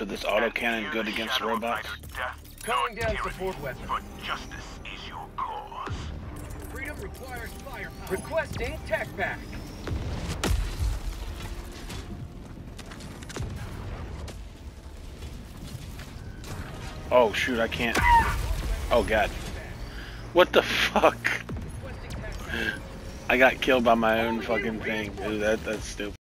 to this autocannon good against robots? Calling down support weapon. But justice is your cause. Freedom requires firepower. Requesting tech pack. Oh shoot, I can't. Oh god. What the fuck? I got killed by my own fucking thing. Dude, that, that's stupid.